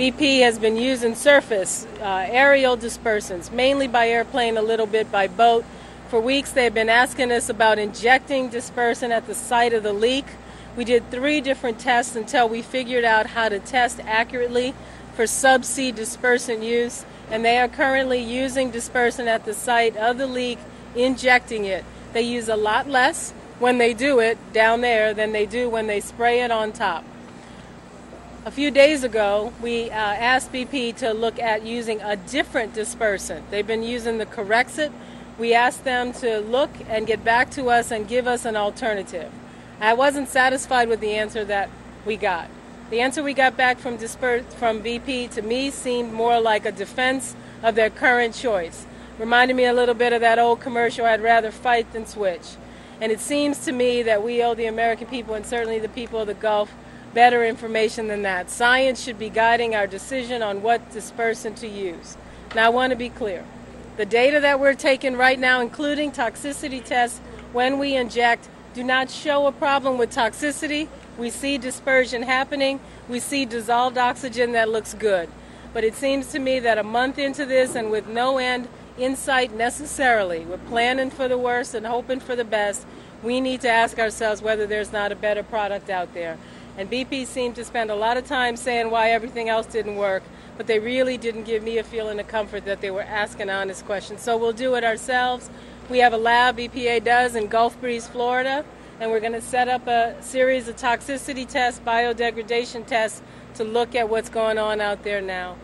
BP has been using surface uh, aerial dispersants, mainly by airplane, a little bit by boat. For weeks, they've been asking us about injecting dispersant at the site of the leak. We did three different tests until we figured out how to test accurately for subsea dispersant use, and they are currently using dispersant at the site of the leak, injecting it. They use a lot less when they do it down there than they do when they spray it on top. A few days ago, we uh, asked BP to look at using a different dispersant. They've been using the Corexit. We asked them to look and get back to us and give us an alternative. I wasn't satisfied with the answer that we got. The answer we got back from, disper- from BP to me seemed more like a defense of their current choice. Reminded me a little bit of that old commercial, I'd rather fight than switch. And it seems to me that we owe the American people and certainly the people of the Gulf better information than that. Science should be guiding our decision on what dispersant to use. Now, I want to be clear. The data that we're taking right now, including toxicity tests when we inject, do not show a problem with toxicity. We see dispersion happening. We see dissolved oxygen that looks good. But it seems to me that a month into this and with no end insight necessarily, we're planning for the worst and hoping for the best. We need to ask ourselves whether there's not a better product out there. And BP seemed to spend a lot of time saying why everything else didn't work, but they really didn't give me a feeling of comfort that they were asking honest questions. So we'll do it ourselves. We have a lab, EPA does, in Gulf Breeze, Florida, and we're going to set up a series of toxicity tests, biodegradation tests to look at what's going on out there now.